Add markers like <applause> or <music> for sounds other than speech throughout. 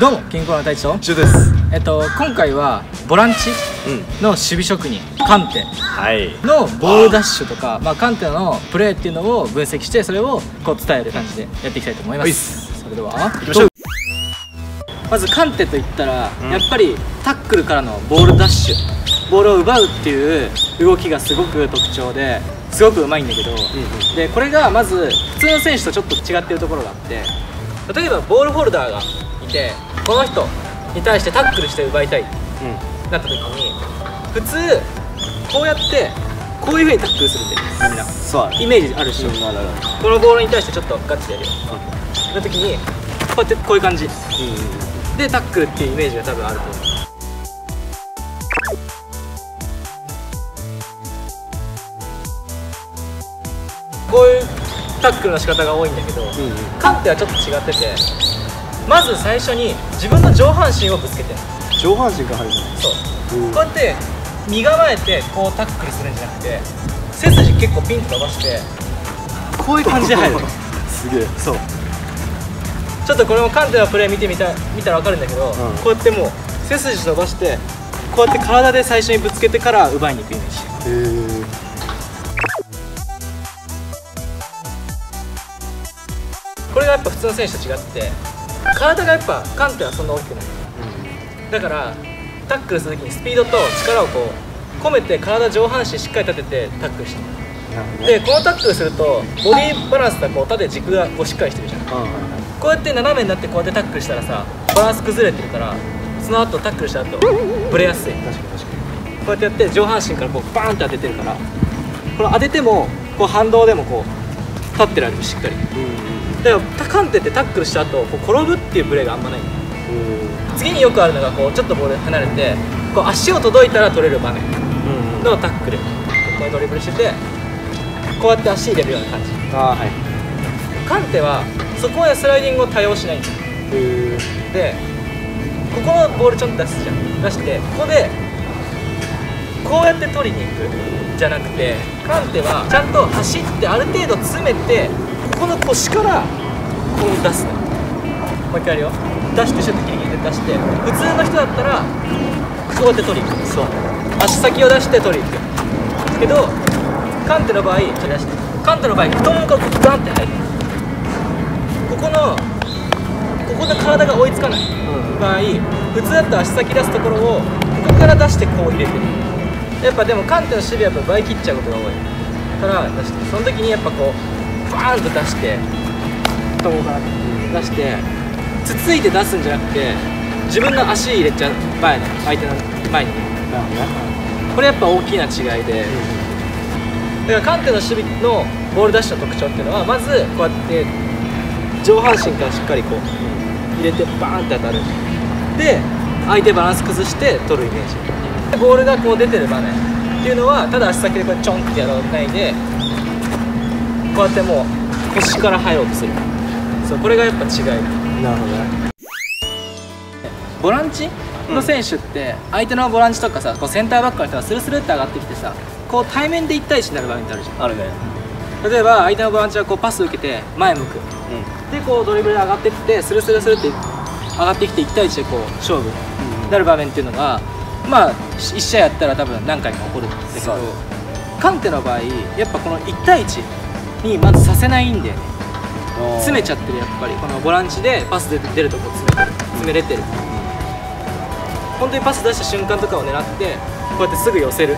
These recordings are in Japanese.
どうもキングコーナー太一と。中です。えっと今回はボランチうん。の守備職人カンテ。はい。のボールダッシュとかまあカンテのプレーっていうのを分析してそれをこう伝える感じでやっていきたいと思いまはいす。それでは。行きましょう。まずカンテといったら、うん。やっぱりタックルからのボールダッシュ。ボールを奪うっていう動きがすごく特徴ですごくうまいんだけど、でこれがまず普通の選手とちょっと違ってるところがあって例えばボールホルダーがいてこの人に対してタックルして奪いたいってなった時に普通こうやってこういうふうにタックルするんだよみんな。そうイメージあるでしょ、うんこのボールに対してちょっとガッツでやるよ。な時にこうやってこういう感じ。でタックルっていうイメージが多分あると思う。こういうタックルの仕方が多いんだけど、うんうん。カンテはちょっと違っててまず最初に自分の上半身をぶつけて。る上半身が入るそう。のこうやって身構えてこうタックルするんじゃなくて背筋結構ピンと伸ばしてこういう感じで入る。<laughs> すげえ。そう。ちょっとこれもカンテのプレー見てみた見たら分かるんだけど、ん。こうやってもう背筋伸ばしてこうやって体で最初にぶつけてから奪いに行くイメージ。へえこれがやっぱ普通の選手と違って体がやっぱカンテはそんな大きくない。だからタックルするときにスピードと力をこう込めて体上半身しっかり立ててタックルしてる。でこのタックルするとボディバランスがこう縦軸がこうしっかりしてるじゃん。こうやって斜めになってこうやってタックルしたらさバランス崩れてるからその後タックルした後ブレやすい。こ確かに確かうやってやって上半身からこうバーンって当ててるからこれ当ててもこう反動でもこう立ってられるしっかり。にうんだからカンテってタックルした後こう転ぶっていうブレがあんまない。うん。次によくあるのがこうちょっとボール離れてこう足を届いたら取れる場面。うんのタックル。こうドリブルしててこうやって足入れるような感じ。ああはい。カンテはそこまでスライディングを多用しない。んだよへえでここのボールちょっと出すじゃん。出してここでこうやって取りに行くじゃなくてカンテはちゃんと走ってある程度詰めてここの腰からこう出すのもう一回やるよ。出してちょっとギリギリで出して。普通の人だったらこうやって取りに行く。そう。足先を出して取りに行く。けどカンテの場合ちょっと出して。カンテの場合太ももがこうガンって入る。ここのここで体が追いつかない場合普通だったら足先出すところをここから出してこう入れてる。やっぱでもカンテの守備はやっぱ倍切っちゃうことが多い。から出して。その時にやっぱこうバーンと出して太ももから出してつついて出すんじゃなくて自分の足入れちゃう前の相手の前にね。なるこれやっぱ大きな違いで。だからカンテの守備のボールダッシュの特徴っていうのはまずこうやって上半身からしっかりこう入れてバーンって当たる。で相手バランス崩して取るイメージ。ボールがこう出てる場面っていうのはただ足先でこうやってチョンってやらないでこうやってもう腰から入ろうとする。そうこれがやっぱ違いなるほどね。ボランチの選手って相手のボランチとかさこうセンターバックから人がスルスルって上がってきてさこう対面で1対1になる場面ってあるじゃん。あるね。例えば相手のボランチはこうパス受けて前向く。でこうドリブルで上がってってスルスルスルって上がってきて1対1でこう勝負になる場面っていうのがまあ1試合やったら多分何回か起こるんだけどカンテの場合やっぱこの1対1にまずさせないんだよね。詰めちゃってるやっぱり。このボランチでパスで出るとこ詰めてる。詰めれてる。本当にパス出した瞬間とかを狙ってこうやってすぐ寄せる。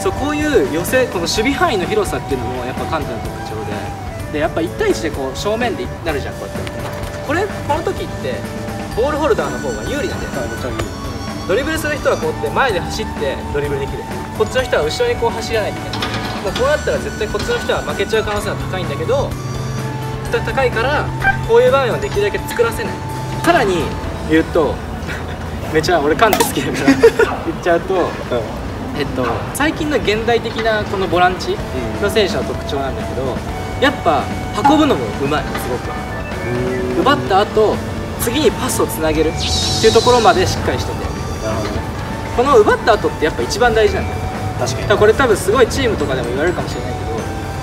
そうこういう寄せこの守備範囲の広さっていうのもやっぱカンテの特徴で。でやっぱ1対1でこう正面でなるじゃんこうやって。これこの時ってボールホルダーの方が有利なんだよ。めっちゃいいドリブルする人はこうやって前で走ってドリブルできる。こっちの人は後ろにこう走らないといけな。いもうこうなったら絶対こっちの人は負けちゃう可能性が高いんだけどた高いからこういう場面をできるだけ作らせない。さらに言うと <laughs> めちゃ俺カンテ好きだから <laughs> 言っちゃうとえっと最近の現代的なこのボランチの選手の特徴なんだけどやっぱ運ぶのもうまいすごく。奪った後次にパスをつなげるっていうところまでしっかりしてて。この奪った後ってやっぱ一番大事なんだよ確かに。これ多分すごいチームとかでも言われるかもしれないけ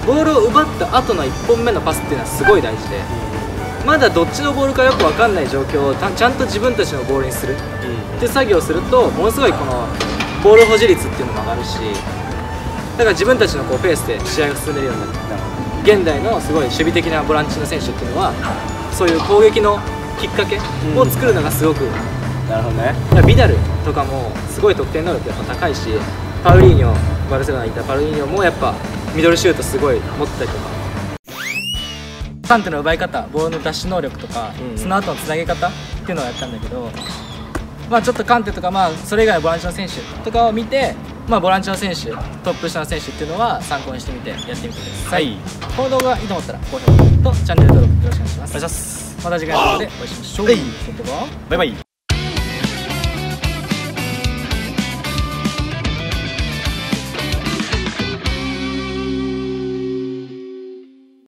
どボールを奪った後の1本目のパスっていうのはすごい大事でまだどっちのボールかよく分かんない状況をたちゃんと自分たちのボールにする。って作業をするとものすごいこのボール保持率っていうのも上がるしだから自分たちのこうペースで試合が進んでるようになってきた現代のすごい守備的なボランチの選手っていうのはそういう攻撃のきっかけを作るのがすごく、なるほどね。ビダルとかもすごい得点能力やっぱ高いしパウリーニョバルセロナにいたパウリーニョもやっぱミドルシュートすごい持ってたりとか。カンテの奪い方ボールのダッシュ能力とか、うんその後のつなげ方っていうのをやったんだけどまあちょっとカンテとかまあそれ以外のボランチの選手とかを見てまあボランチの選手トップ下の選手っていうのは参考にしてみてやってみてください、はい。この動画がいいと思ったら高評価とチャンネル登録よろしくお願いします。お願いします。また次回の動画でお会いしましょう、はい。バイバイ